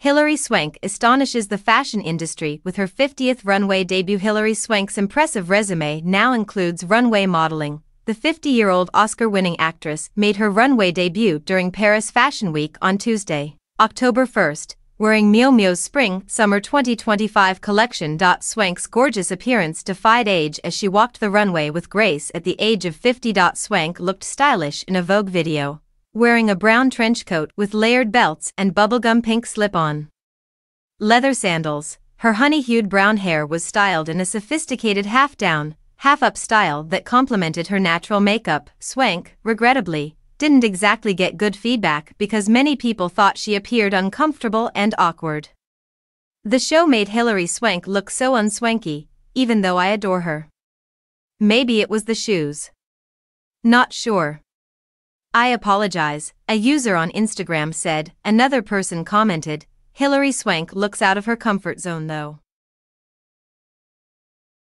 Hilary Swank astonishes the fashion industry with her 50th runway debut. Hilary Swank's impressive resume now includes runway modeling. The 50 year old Oscar winning actress made her runway debut during Paris Fashion Week on Tuesday, October 1st, wearing Miu Miu's Spring Summer 2025 collection. Swank's gorgeous appearance defied age as she walked the runway with grace at the age of 50. Swank looked stylish in a Vogue video wearing a brown trench coat with layered belts and bubblegum pink slip-on. Leather sandals, her honey-hued brown hair was styled in a sophisticated half-down, half-up style that complemented her natural makeup. Swank, regrettably, didn't exactly get good feedback because many people thought she appeared uncomfortable and awkward. The show made Hilary Swank look so unswanky, even though I adore her. Maybe it was the shoes. Not sure. I apologize, a user on Instagram said. Another person commented, Hilary Swank looks out of her comfort zone though.